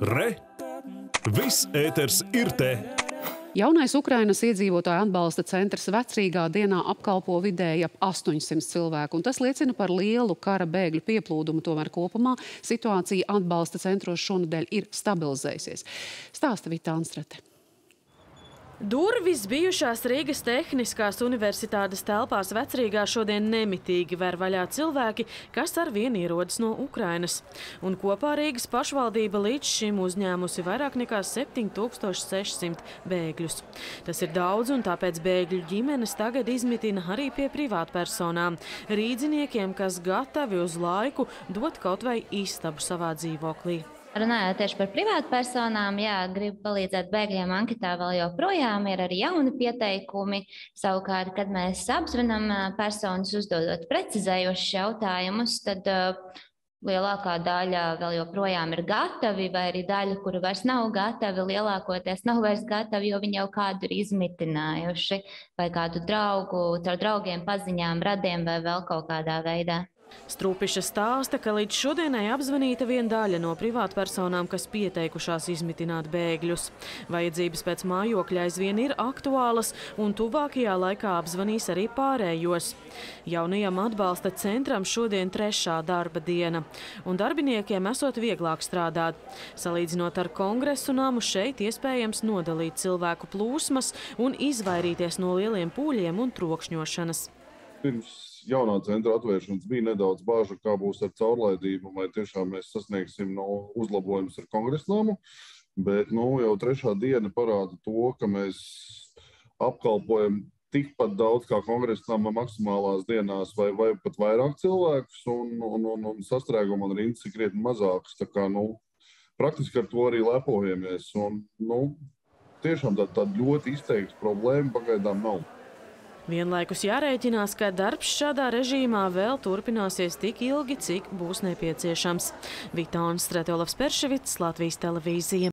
Re! Viss ēters ir te! Jaunais Ukrainas iedzīvotāju atbalsta centrs vecrīgā dienā apkalpo vidēji ap 800 cilvēku, un tas liecina par lielu kara bēgļu pieplūdumu. Tomēr kopumā situācija atbalsta centros šonadēļ ir stabilizējusies. Stāsta Vita Anstrate. Durvis bijušās Rīgas Tehniskās universitātes telpās vecrīgā šodien nemitīgi ver vaļā cilvēki, kas ar vienu ierodas no Ukrainas. Un kopā Rīgas pašvaldība līdz šim uzņēmusi vairāk nekā 7600 bēgļus. Tas ir daudz, un tāpēc bēgļu ģimenes tagad izmitina arī pie privātpersonām, rīdziniekiem, kas gatavi uz laiku dot kaut vai istabu savā dzīvoklī. Runājot tieši par privātpersonām, jā, gribu palīdzēt bēgļiem anketā vēl joprojām ir arī jauni pieteikumi. Savukārt, kad mēs apzvanām personas uzdodot precizējošus jautājumus, tad lielākā daļa vēl joprojām ir gatavi, vai arī daļa, kuri vairs nav gatavi, lielākoties nav vairs gatavi, jo viņi jau kādu ir izmitinājuši, vai kādu draugu, caur draugiem, paziņām, radiem vai vēl kaut kādā veidā. Strupiša stāsta, ka līdz šodienai apzvanīta viena daļa no privātpersonām, kas pieteikušās izmitināt bēgļus. Vajadzības pēc mājokļa aizvien ir aktuālas, un tuvākajā laikā apzvanīs arī pārējos. Jaunajam atbalsta centram šodien trešā darba diena, un darbiniekiem esot vieglāk strādāt. Salīdzinot ar kongresu namu, šeit iespējams nodalīt cilvēku plūsmas un izvairīties no lieliem pūļiem un trokšņošanas. Pirms jaunā centra atvēršanas bija nedaudz bāža, kā būs ar caurlaidību, vai tiešām mēs sasniegsim no uzlabojumus ar kongresnāmu. Bet nu, jau trešā diena parāda to, ka mēs apkalpojam tikpat daudz kā kongresnāma maksimālās dienās, vai, vai pat vairāk cilvēkus, un, un, un, un sastrēguma un rindas ir krietni mazākas. Kā, nu, praktiski ar to arī lepojamies. Un, nu, tiešām tāda tā ļoti izteikta problēma pagaidām nav. Vienlaikus jārēķinās, ka darbs šādā režīmā vēl turpināsies tik ilgi, cik būs nepieciešams. Vitāns Stretolavs Perševits, Latvijas televīzija.